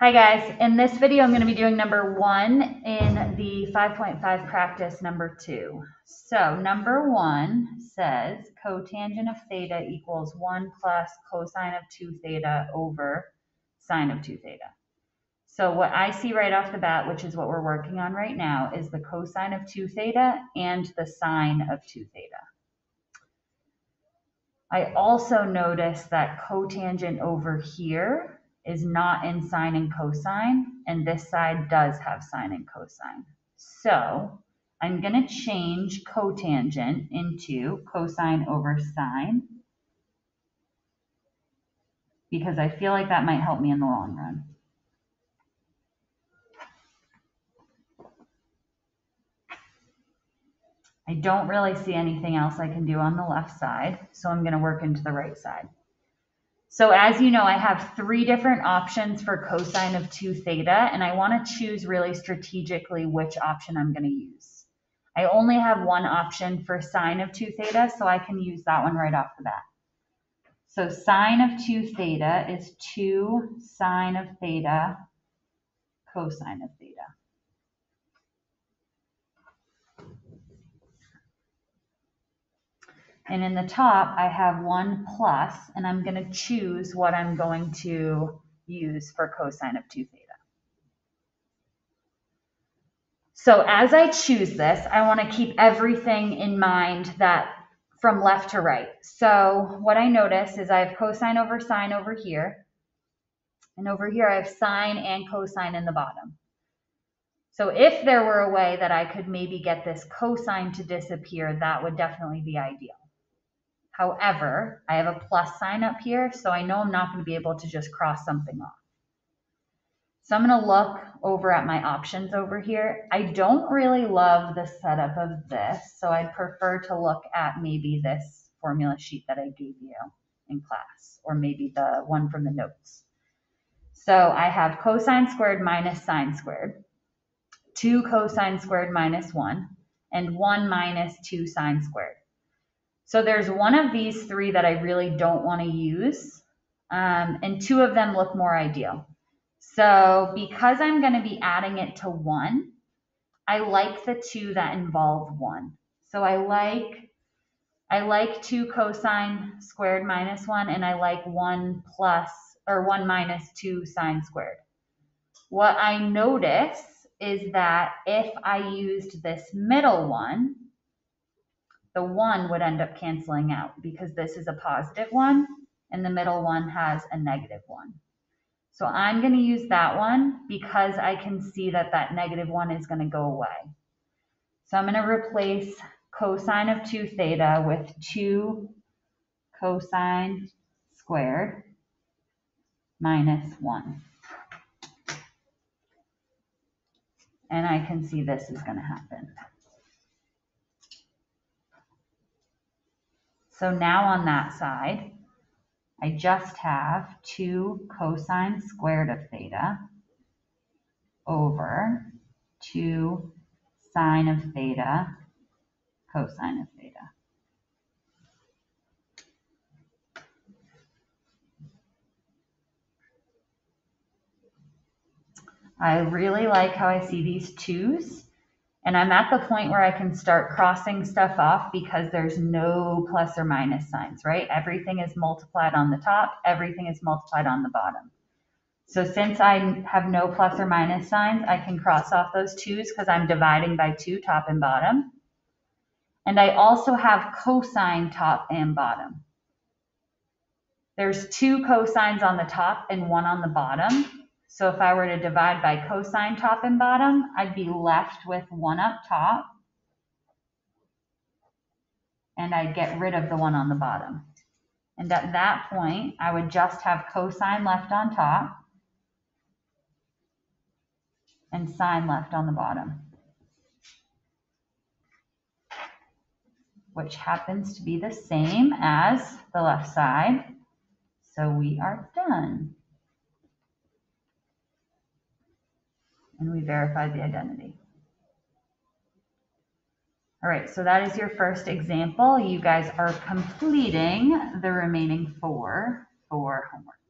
Hi guys, in this video I'm going to be doing number one in the 5.5 practice number two. So number one says cotangent of theta equals 1 plus cosine of 2 theta over sine of 2 theta. So what I see right off the bat, which is what we're working on right now, is the cosine of 2 theta and the sine of 2 theta. I also notice that cotangent over here is not in sine and cosine, and this side does have sine and cosine. So I'm going to change cotangent into cosine over sine because I feel like that might help me in the long run. I don't really see anything else I can do on the left side, so I'm going to work into the right side. So as you know, I have three different options for cosine of 2 theta, and I want to choose really strategically which option I'm going to use. I only have one option for sine of 2 theta, so I can use that one right off the bat. So sine of 2 theta is 2 sine of theta cosine of theta. And in the top, I have one plus, and I'm going to choose what I'm going to use for cosine of 2 theta. So as I choose this, I want to keep everything in mind that from left to right. So what I notice is I have cosine over sine over here. And over here I have sine and cosine in the bottom. So if there were a way that I could maybe get this cosine to disappear, that would definitely be ideal. However, I have a plus sign up here, so I know I'm not going to be able to just cross something off. So I'm going to look over at my options over here. I don't really love the setup of this, so I'd prefer to look at maybe this formula sheet that I gave you in class, or maybe the one from the notes. So I have cosine squared minus sine squared, 2 cosine squared minus 1, and 1 minus 2 sine squared. So there's one of these three that I really don't want to use, um, and two of them look more ideal. So because I'm going to be adding it to one, I like the two that involve one. So I like I like 2 cosine squared minus 1, and I like 1 plus or 1 minus 2 sine squared. What I notice is that if I used this middle one, the one would end up canceling out because this is a positive one and the middle one has a negative one. So I'm going to use that one because I can see that that negative one is going to go away. So I'm going to replace cosine of 2 theta with 2 cosine squared minus 1. And I can see this is going to happen. So now on that side, I just have 2 cosine squared of theta over 2 sine of theta cosine of theta. I really like how I see these twos and I'm at the point where I can start crossing stuff off because there's no plus or minus signs, right? Everything is multiplied on the top, everything is multiplied on the bottom. So since I have no plus or minus signs, I can cross off those twos because I'm dividing by two, top and bottom. And I also have cosine top and bottom. There's two cosines on the top and one on the bottom. So if I were to divide by cosine top and bottom, I'd be left with one up top. And I'd get rid of the one on the bottom. And at that point, I would just have cosine left on top and sine left on the bottom. Which happens to be the same as the left side. So we are done. And we verified the identity. All right, so that is your first example. You guys are completing the remaining four for homework.